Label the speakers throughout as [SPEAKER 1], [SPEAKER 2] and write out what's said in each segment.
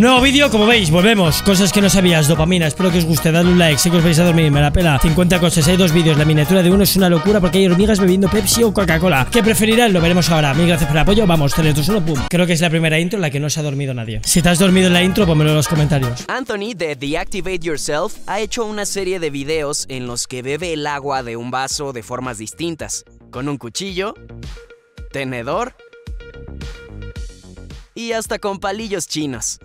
[SPEAKER 1] Nuevo vídeo, como veis, volvemos. Cosas que no sabías, dopamina, espero que os guste Dadle un like, sé que os vais a dormir, me la pela. 50 cosas, hay dos vídeos, la miniatura de uno es una locura Porque hay hormigas bebiendo Pepsi o Coca-Cola. ¿Qué preferirán? Lo veremos ahora, mil gracias por el apoyo. Vamos, 3, 2, 1, pum. Creo que es la primera intro en la que no se ha dormido nadie. Si te has dormido en la intro, pónmelo en los comentarios.
[SPEAKER 2] Anthony de Deactivate Yourself ha hecho una serie de videos en los que bebe el agua de un vaso de formas distintas, con un cuchillo, tenedor y hasta con palillos chinos.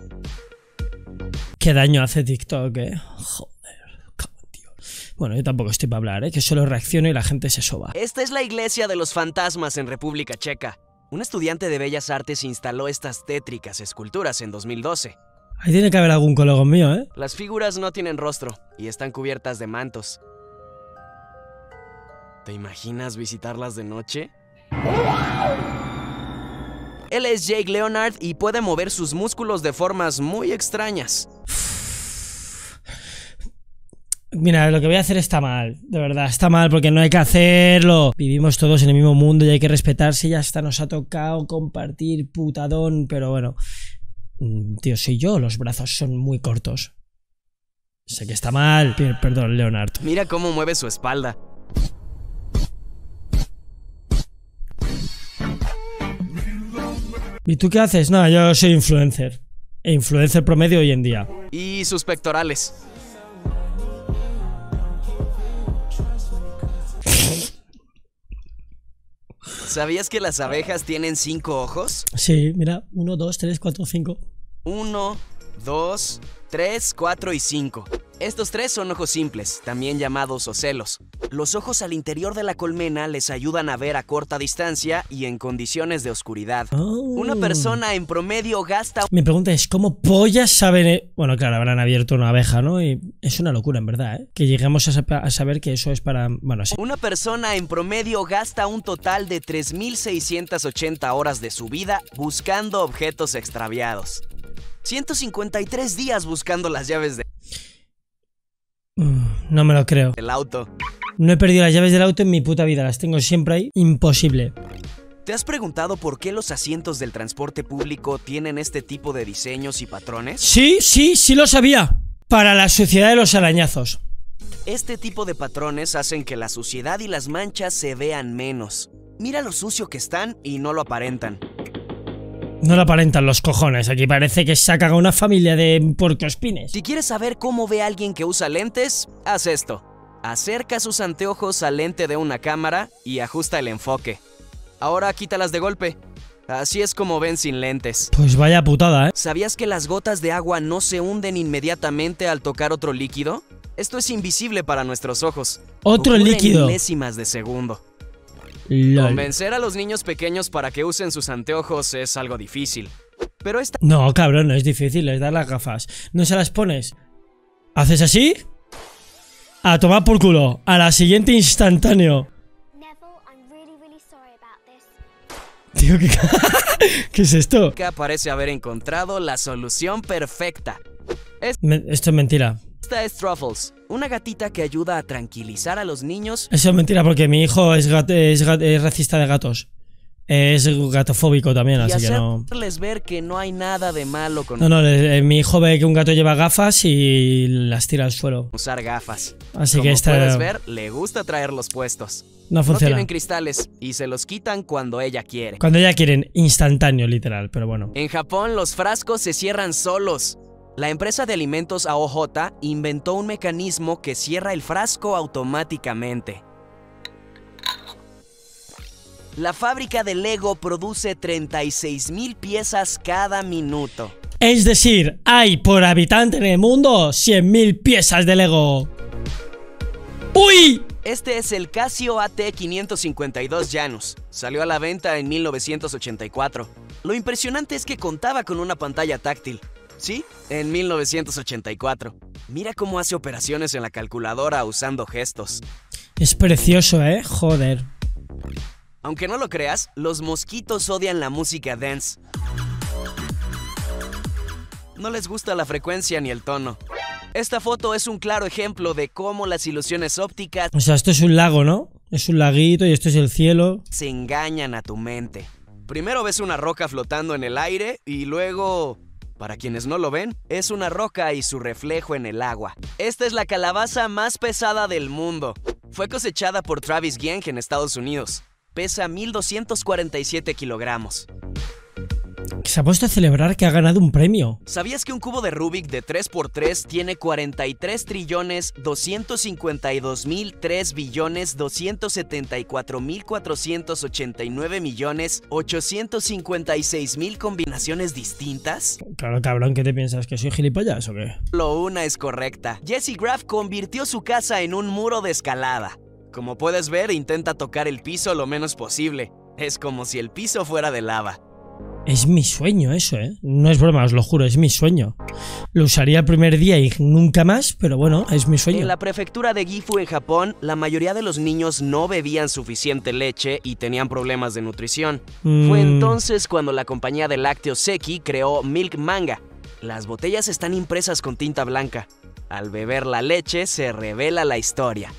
[SPEAKER 1] Qué daño hace TikTok, eh Joder, tío Bueno, yo tampoco estoy para hablar, eh Que solo reacciono y la gente se soba
[SPEAKER 2] Esta es la iglesia de los fantasmas en República Checa. Un estudiante de Bellas Artes instaló estas tétricas esculturas en 2012.
[SPEAKER 1] Ahí tiene que haber algún colega mío, eh
[SPEAKER 2] Las figuras no tienen rostro y están cubiertas de mantos. ¿Te imaginas visitarlas de noche? Él es Jake Leonard y puede mover sus músculos de formas muy extrañas.
[SPEAKER 1] Mira, lo que voy a hacer está mal, de verdad, está mal porque no hay que hacerlo. Vivimos todos en el mismo mundo y hay que respetarse y hasta nos ha tocado compartir putadón, pero bueno. Mm, tío, soy yo, los brazos son muy cortos. Sé que está mal, perdón, Leonard.
[SPEAKER 2] Mira cómo mueve su espalda.
[SPEAKER 1] ¿Y tú qué haces? No, yo soy influencer. E influencer promedio hoy en día.
[SPEAKER 2] Y sus pectorales. ¿Sabías que las abejas tienen cinco ojos?
[SPEAKER 1] Sí, mira, uno, dos, tres, cuatro, cinco.
[SPEAKER 2] Uno, dos, tres, cuatro y cinco. Estos tres son ojos simples, también llamados ocelos. Los ojos al interior de la colmena les ayudan a ver a corta distancia y en condiciones de oscuridad.
[SPEAKER 1] Oh.
[SPEAKER 2] Una persona en promedio gasta...
[SPEAKER 1] Mi pregunta es, ¿cómo pollas saben...? e-? Bueno, claro, habrán abierto una abeja, ¿no? Y es una locura, en verdad, ¿eh? Que lleguemos a, saber que eso es para... Bueno, sí.
[SPEAKER 2] Una persona en promedio gasta un total de 3.680 horas de su vida buscando objetos extraviados. 153 días buscando las llaves de-
[SPEAKER 1] No me lo creo.
[SPEAKER 2] del auto.
[SPEAKER 1] No he perdido las llaves del auto en mi puta vida, las tengo siempre ahí. Imposible.
[SPEAKER 2] ¿Te has preguntado por qué los asientos del transporte público tienen este tipo de diseños y patrones?
[SPEAKER 1] Sí, sí, sí lo sabía. Para la sociedad de los arañazos.
[SPEAKER 2] Este tipo de patrones hacen que la suciedad y las manchas se vean menos. Mira lo sucio que están y no lo aparentan.
[SPEAKER 1] No lo aparentan los cojones. Aquí parece que se ha cagado una familia de puercoespines.
[SPEAKER 2] Si quieres saber cómo ve alguien que usa lentes, haz esto. Acerca sus anteojos al lente de una cámara y ajusta el enfoque. Ahora quítalas de golpe. Así es como ven sin lentes.
[SPEAKER 1] Pues vaya putada, ¿eh?
[SPEAKER 2] ¿Sabías que las gotas de agua no se hunden inmediatamente al tocar otro líquido? Esto es invisible para nuestros ojos.
[SPEAKER 1] Otro
[SPEAKER 2] Ocurre en
[SPEAKER 1] líquido.
[SPEAKER 2] milésimas de segundo.
[SPEAKER 1] Lol.
[SPEAKER 2] Convencer a los niños pequeños para que usen sus anteojos es algo difícil. Pero esta
[SPEAKER 1] No, cabrón, no es difícil, es dar las gafas. No se las pones. ¿Haces así? A tomar por culo. A la siguiente instantáneo. Tío, ¿qué, ¿qué es esto?
[SPEAKER 2] parece haber encontrado la solución perfecta.
[SPEAKER 1] Me- esto es mentira.
[SPEAKER 2] Esta es Truffles, una gatita que ayuda a tranquilizar a los niños
[SPEAKER 1] Eso es mentira porque mi hijo es, gat- es gat- es racista de gatos. Es gatofóbico también,
[SPEAKER 2] y
[SPEAKER 1] así que no.
[SPEAKER 2] hacerles ver que no hay nada de malo con
[SPEAKER 1] No, no, eh, mi hijo ve que un gato lleva gafas y las tira al suelo.
[SPEAKER 2] usar gafas.
[SPEAKER 1] Así
[SPEAKER 2] Como
[SPEAKER 1] que esta
[SPEAKER 2] puedes ver, le gusta traerlos puestos.
[SPEAKER 1] no
[SPEAKER 2] No
[SPEAKER 1] funciona.
[SPEAKER 2] tienen cristales y se los quitan cuando ella quiere.
[SPEAKER 1] Cuando ya quieren, instantáneo, literal, pero bueno.
[SPEAKER 2] En Japón los frascos se cierran solos. La empresa de alimentos AOJ inventó un mecanismo que cierra el frasco automáticamente. La fábrica de Lego produce 36.000 piezas cada minuto.
[SPEAKER 1] Es decir, hay por habitante en el mundo 100.000 piezas de Lego. ¡Uy!
[SPEAKER 2] Este es el Casio AT552 Janus. Salió a la venta en 1984. Lo impresionante es que contaba con una pantalla táctil. Sí, en 1984. Mira cómo hace operaciones en la calculadora usando gestos.
[SPEAKER 1] Es precioso, ¿eh? Joder.
[SPEAKER 2] Aunque no lo creas, los mosquitos odian la música dance. No les gusta la frecuencia ni el tono. Esta foto es un claro ejemplo de cómo las ilusiones ópticas
[SPEAKER 1] O sea, esto es un lago, ¿no? Es un laguito y esto es el cielo.
[SPEAKER 2] se engañan a tu mente. Primero ves una roca flotando en el aire y luego Para quienes no lo ven, es una roca y su reflejo en el agua. Esta es la calabaza más pesada del mundo. Fue cosechada por Travis Gang en Estados Unidos. Pesa 1247 kilogramos.
[SPEAKER 1] Se ha puesto a celebrar que ha ganado un premio.
[SPEAKER 2] ¿Sabías que un cubo de Rubik de 3x3 tiene 43 trillones 252 mil 3 billones 274 mil 489 millones 856 mil combinaciones distintas?
[SPEAKER 1] Claro, cabrón, ¿qué te piensas? ¿Que soy gilipollas o qué?
[SPEAKER 2] Solo una es correcta. Jesse Graff convirtió su casa en un muro de escalada. Como puedes ver, intenta tocar el piso lo menos posible. Es como si el piso fuera de lava.
[SPEAKER 1] Es mi sueño eso, ¿eh? No es broma, os lo juro, es mi sueño. Lo usaría el primer día y nunca más, pero bueno, es mi sueño.
[SPEAKER 2] En la prefectura de Gifu en Japón, la mayoría de los niños no bebían suficiente leche y tenían problemas de nutrición.
[SPEAKER 1] Mm.
[SPEAKER 2] Fue entonces cuando la compañía de lácteos Seki creó Milk Manga. Las botellas están impresas con tinta blanca. Al beber la leche se revela la historia.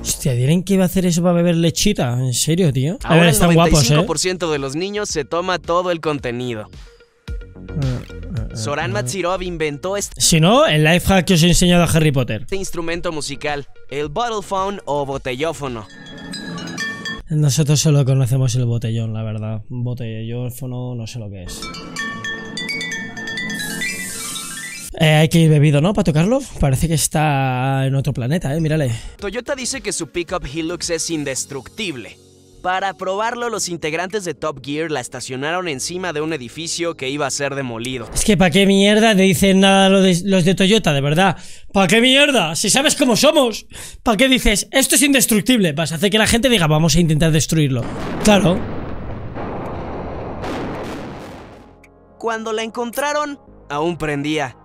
[SPEAKER 1] Hostia, ¿dirán que iba a hacer eso para beber lechita? ¿En serio, tío? A
[SPEAKER 2] Ahora
[SPEAKER 1] ver,
[SPEAKER 2] el
[SPEAKER 1] están guapos, ¿eh?
[SPEAKER 2] 95% de los niños se toma todo el contenido.
[SPEAKER 1] Ah,
[SPEAKER 2] Soran Matsirov inventó este
[SPEAKER 1] Si no, el life hack que os he enseñado a Harry Potter.
[SPEAKER 2] instrumento musical, el bottle phone o botellófono.
[SPEAKER 1] Nosotros solo conocemos el botellón, la verdad. Botellófono, no sé lo que es. Eh, hay que ir bebido, ¿no? Para tocarlo. Parece que está en otro planeta, eh. Mírale.
[SPEAKER 2] Toyota dice que su pickup Hilux es indestructible. Para probarlo, los integrantes de Top Gear la estacionaron encima de un edificio que iba a ser demolido.
[SPEAKER 1] Es que ¿para qué mierda te dicen nada lo de- los de Toyota, de verdad? ¿Para qué mierda? Si sabes cómo somos. ¿Para qué dices, esto es indestructible? Vas a hacer que la gente diga, vamos a intentar destruirlo. Claro.
[SPEAKER 2] Cuando la encontraron, aún prendía.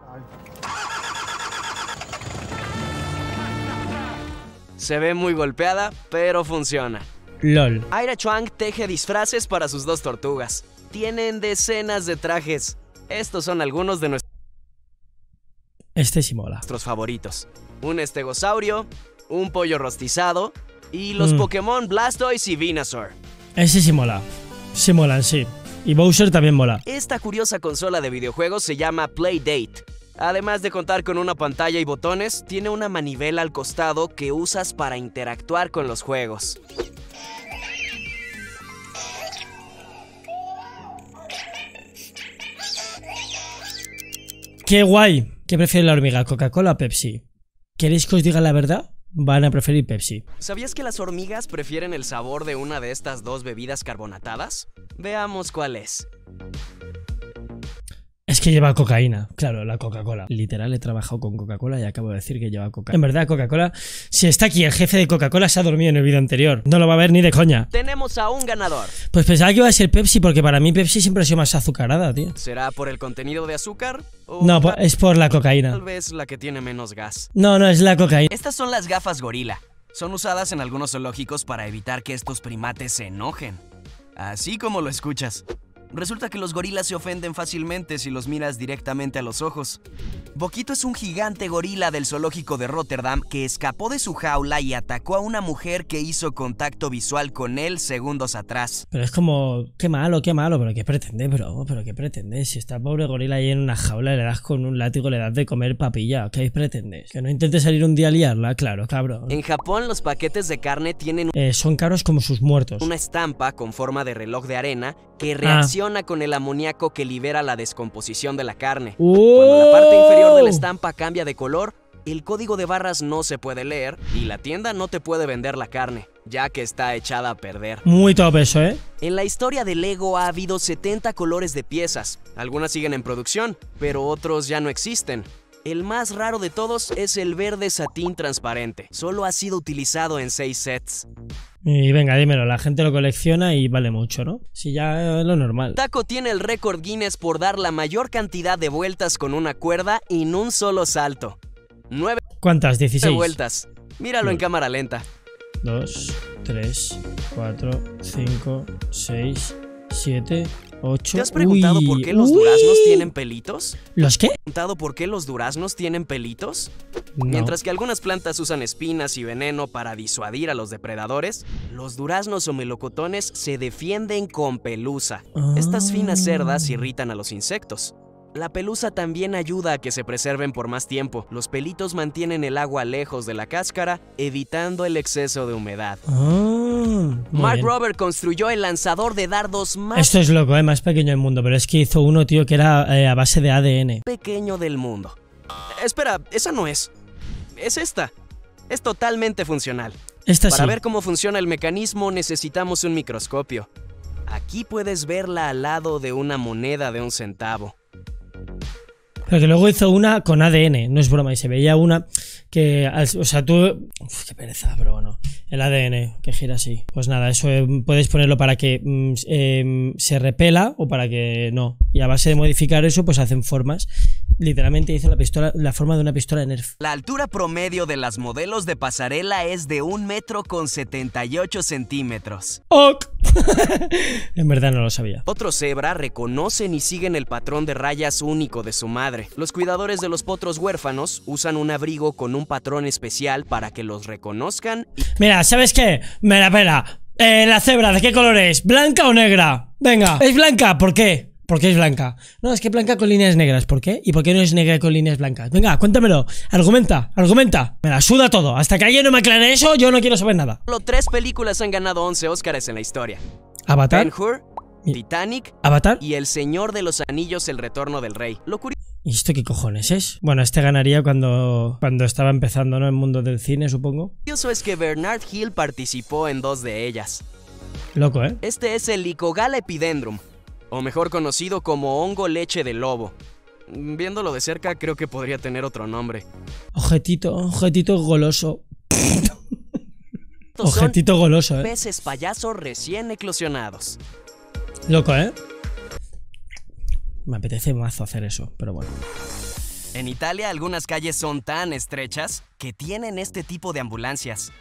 [SPEAKER 2] Se ve muy golpeada, pero funciona.
[SPEAKER 1] LOL.
[SPEAKER 2] Aira Chuang teje disfraces para sus dos tortugas. Tienen decenas de trajes. Estos son algunos de
[SPEAKER 1] Este sí mola.
[SPEAKER 2] nuestros favoritos. Un estegosaurio, un pollo rostizado y los
[SPEAKER 1] Mm.
[SPEAKER 2] Pokémon Blastoise y Venusaur.
[SPEAKER 1] Ese sí mola. Sí molan, sí. Y Bowser también mola.
[SPEAKER 2] Esta curiosa consola de videojuegos se llama Playdate. Además de contar con una pantalla y botones, tiene una manivela al costado que usas para interactuar con los juegos.
[SPEAKER 1] Qué guay. ¿Qué prefiere la hormiga, Coca-Cola o Pepsi? ¿Queréis que os diga la verdad? Van a preferir Pepsi.
[SPEAKER 2] ¿Sabías que las hormigas prefieren el sabor de una de estas dos bebidas carbonatadas? Veamos cuál es.
[SPEAKER 1] Que lleva cocaína, claro, la Coca-Cola. Literal, he trabajado con Coca-Cola y acabo de decir que lleva cocaína. En verdad, Coca-Cola, si está aquí el jefe de Coca-Cola, se ha dormido en el vídeo anterior. No lo va a ver ni de coña.
[SPEAKER 2] Tenemos a un ganador.
[SPEAKER 1] Pues pensaba que iba a ser Pepsi, porque para mí Pepsi siempre ha sido más azucarada, tío.
[SPEAKER 2] ¿Será por el contenido de azúcar? ¿O
[SPEAKER 1] No,
[SPEAKER 2] tal-
[SPEAKER 1] es por la
[SPEAKER 2] tal
[SPEAKER 1] cocaína.
[SPEAKER 2] vez la que tiene menos gas?
[SPEAKER 1] No, no, es la cocaína.
[SPEAKER 2] Estas son las gafas gorila. Son usadas en algunos zoológicos para evitar que estos primates se enojen. Así como lo escuchas. Resulta que los gorilas se ofenden fácilmente si los miras directamente a los ojos. Boquito es un gigante gorila del zoológico de Rotterdam que escapó de su jaula y atacó a una mujer que hizo contacto visual con él segundos atrás.
[SPEAKER 1] Pero es como, qué malo, qué malo, pero qué pretende, bro, pero qué pretende. Si está el pobre gorila ahí en una jaula, le das con un látigo, le das de comer papilla, ¿qué pretendes? Que no intente salir un día a liarla, claro, cabrón.
[SPEAKER 2] En Japón los paquetes de carne tienen
[SPEAKER 1] Eh, son caros como sus muertos.
[SPEAKER 2] una estampa con forma de reloj de arena que reacciona con el amoníaco que libera la descomposición de la carne. Cuando la parte inferior de la estampa cambia de color, el código de barras no se puede leer y la tienda no te puede vender la carne, ya que está echada a perder.
[SPEAKER 1] Muy top eso, ¿eh?
[SPEAKER 2] En la historia de Lego ha habido 70 colores de piezas. Algunas siguen en producción, pero otros ya no existen. El más raro de todos es el verde satín transparente. Solo ha sido utilizado en 6 sets.
[SPEAKER 1] Y venga, dímelo, la gente lo colecciona y vale mucho, ¿no? Si ya es lo normal.
[SPEAKER 2] Taco tiene el récord Guinness por dar la mayor cantidad de vueltas con una cuerda en un solo salto. 9
[SPEAKER 1] ¿Cuántas? 16.
[SPEAKER 2] vueltas. Míralo en cámara lenta.
[SPEAKER 1] 2, 3, 4, 5, 6, 7, 8.
[SPEAKER 2] ¿Te has preguntado por qué los duraznos tienen pelitos?
[SPEAKER 1] ¿Los qué?
[SPEAKER 2] ¿Preguntado por qué los duraznos tienen pelitos?
[SPEAKER 1] No.
[SPEAKER 2] Mientras que algunas plantas usan espinas y veneno para disuadir a los depredadores, los duraznos o melocotones se defienden con pelusa. Estas finas cerdas irritan a los insectos. La pelusa también ayuda a que se preserven por más tiempo. Los pelitos mantienen el agua lejos de la cáscara, evitando el exceso de humedad.
[SPEAKER 1] Ah,
[SPEAKER 2] Mark
[SPEAKER 1] bien.
[SPEAKER 2] Robert construyó el lanzador de dardos más
[SPEAKER 1] Esto es loco, ¿eh? más pequeño del mundo, pero es que hizo uno, tío, que era eh, a base de ADN.
[SPEAKER 2] pequeño del mundo. Espera, esa no es. Es esta. Es totalmente funcional.
[SPEAKER 1] Esta
[SPEAKER 2] Para
[SPEAKER 1] sí.
[SPEAKER 2] ver cómo funciona el mecanismo necesitamos un microscopio. Aquí puedes verla al lado de una moneda de un centavo.
[SPEAKER 1] Pero que luego hizo una con ADN, no es broma, y se veía una que, o sea, tú... Uf, qué pereza, pero bueno, el ADN que gira así. Pues nada, eso eh, puedes ponerlo para que mm, s- em, se repela o para que no. Y a base de modificar eso, pues hacen formas. Literalmente hizo la pistola, la forma de una pistola de Nerf.
[SPEAKER 2] La altura promedio de las modelos de pasarela es de un metro con 78 centímetros.
[SPEAKER 1] ¡Ok! en verdad no lo sabía.
[SPEAKER 2] Otros cebra reconocen y siguen el patrón de rayas único de su madre. Los cuidadores de los potros huérfanos usan un abrigo con un patrón especial para que los reconozcan y
[SPEAKER 1] Mira, ¿sabes qué? Me la pela. Eh, la cebra, ¿de qué color es? ¿Blanca o negra? Venga, ¿es blanca? ¿Por qué? ¿Por qué es blanca? No, es que es blanca con líneas negras. ¿Por qué? ¿Y por qué no es negra con líneas blancas? Venga, cuéntamelo. Argumenta, argumenta. Me la suda todo. Hasta que alguien no me aclare eso, yo no quiero saber nada.
[SPEAKER 2] Solo tres películas han ganado 11 Óscares en la historia.
[SPEAKER 1] Avatar. Y-
[SPEAKER 2] Titanic
[SPEAKER 1] Avatar.
[SPEAKER 2] y El Señor de los Anillos, El Retorno del Rey. Lo curioso
[SPEAKER 1] ¿Y esto qué cojones es? Bueno, este ganaría cuando, cuando estaba empezando, ¿no? El mundo del cine, supongo.
[SPEAKER 2] es que Bernard Hill participó en dos de ellas.
[SPEAKER 1] Loco, ¿eh?
[SPEAKER 2] Este es el Licogala epidendrum, o mejor conocido como hongo leche de lobo. Viéndolo de cerca, creo que podría tener otro nombre.
[SPEAKER 1] Ojetito, ojetito goloso. Ojetito goloso, ¿eh?
[SPEAKER 2] peces payaso recién eclosionados.
[SPEAKER 1] Loco, ¿eh? Me apetece mazo hacer eso, pero bueno.
[SPEAKER 2] En Italia, algunas calles son tan estrechas que tienen este tipo de ambulancias.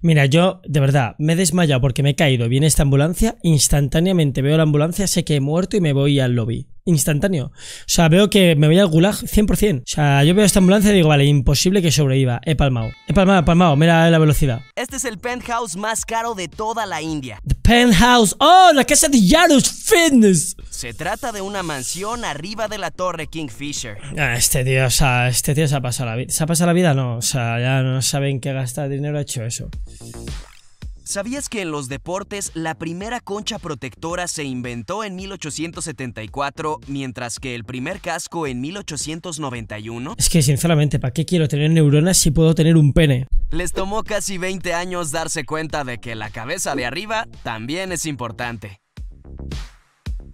[SPEAKER 1] Mira, yo, de verdad, me he desmayado porque me he caído. Viene esta ambulancia, instantáneamente veo la ambulancia, sé que he muerto y me voy al lobby. Instantáneo. O sea, veo que me voy al gulag 100%. O sea, yo veo esta ambulancia y digo, vale, imposible que sobreviva. He palmado. He palmado, he palmado. Mira la velocidad.
[SPEAKER 2] Este es el penthouse más caro de toda la India.
[SPEAKER 1] Penthouse. ¡Oh, la casa de Yaros Fitness!
[SPEAKER 2] Se trata de una mansión arriba de la torre Kingfisher.
[SPEAKER 1] Ah, este tío, o sea, este tío se ha pasado la vida. ¿Se ha pasado la vida? No, o sea, ya no saben qué gastar dinero ha hecho eso.
[SPEAKER 2] ¿Sabías que en los deportes la primera concha protectora se inventó en 1874, mientras que el primer casco en 1891?
[SPEAKER 1] Es que, sinceramente, ¿para qué quiero tener neuronas si puedo tener un pene?
[SPEAKER 2] Les tomó casi 20 años darse cuenta de que la cabeza de arriba también es importante.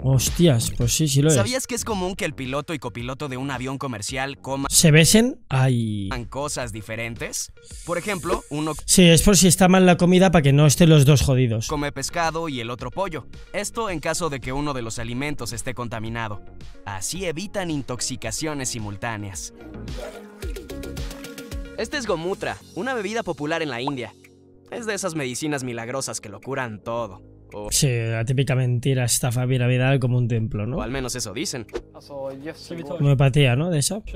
[SPEAKER 1] Hostias, pues sí, sí lo es.
[SPEAKER 2] ¿Sabías que es común que el piloto y copiloto de un avión comercial coman
[SPEAKER 1] ¿Se besen? Ay.
[SPEAKER 2] cosas diferentes? Por ejemplo, uno
[SPEAKER 1] Sí, es por si está mal la comida para que no estén los dos jodidos.
[SPEAKER 2] come pescado y el otro pollo. Esto en caso de que uno de los alimentos esté contaminado. Así evitan intoxicaciones simultáneas. Este es Gomutra, una bebida popular en la India. Es de esas medicinas milagrosas que lo curan todo. O,
[SPEAKER 1] Sí, la típica mentira, estafa piramidal como un templo,
[SPEAKER 2] o
[SPEAKER 1] ¿no?
[SPEAKER 2] al menos eso dicen.
[SPEAKER 1] Homeopatía, ¿no? De esa.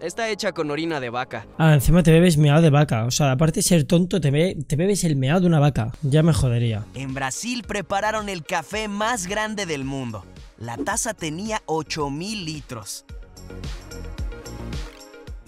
[SPEAKER 2] Está hecha con orina de vaca.
[SPEAKER 1] Ah, encima te bebes meado de vaca. O sea, aparte de ser tonto, te, be- te bebes el meado de una vaca. Ya me jodería.
[SPEAKER 2] En Brasil prepararon el café más grande del mundo. La taza tenía 8000 litros.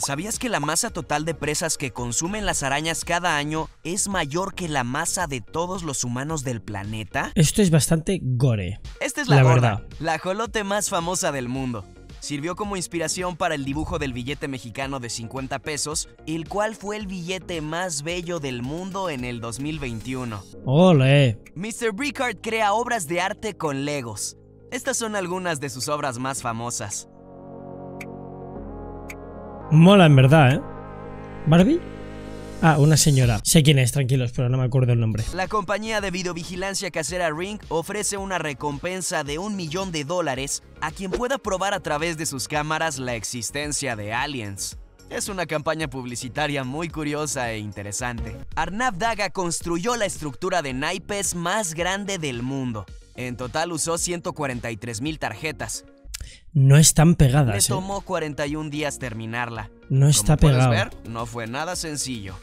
[SPEAKER 2] ¿Sabías que la masa total de presas que consumen las arañas cada año es mayor que la masa de todos los humanos del planeta?
[SPEAKER 1] Esto es bastante gore.
[SPEAKER 2] Esta es la,
[SPEAKER 1] La
[SPEAKER 2] gorda,
[SPEAKER 1] verdad.
[SPEAKER 2] la jolote más famosa del mundo. Sirvió como inspiración para el dibujo del billete mexicano de 50 pesos, el cual fue el billete más bello del mundo en el 2021.
[SPEAKER 1] Ole.
[SPEAKER 2] Mr. Bricard crea obras de arte con Legos. Estas son algunas de sus obras más famosas.
[SPEAKER 1] Mola en verdad, ¿eh? ¿Barbie? Ah, una señora. Sé quién es, tranquilos, pero no me acuerdo el nombre.
[SPEAKER 2] La compañía de videovigilancia casera Ring ofrece una recompensa de un millón de dólares a quien pueda probar a través de sus cámaras la existencia de aliens. Es una campaña publicitaria muy curiosa e interesante. Arnav Daga construyó la estructura de naipes más grande del mundo. En total usó 143 mil tarjetas.
[SPEAKER 1] No están pegadas, ¿eh?
[SPEAKER 2] tomó 41 días terminarla.
[SPEAKER 1] No está
[SPEAKER 2] Como
[SPEAKER 1] pegado.
[SPEAKER 2] ver, no fue nada sencillo.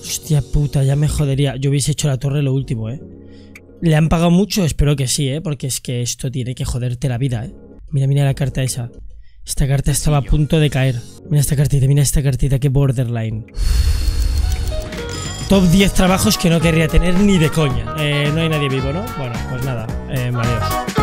[SPEAKER 1] Hostia puta, ya me jodería. Yo hubiese hecho la torre lo último, ¿eh? ¿Le han pagado mucho? Espero que sí, ¿eh? Porque es que esto tiene que joderte la vida, ¿eh? Mira, mira la carta esa. Esta carta estaba a punto de caer. Mira esta cartita, mira esta cartita, qué borderline. Top 10 trabajos que no querría tener ni de coña. Eh, no hay nadie vivo, ¿no? Bueno, pues nada. Eh, adiós.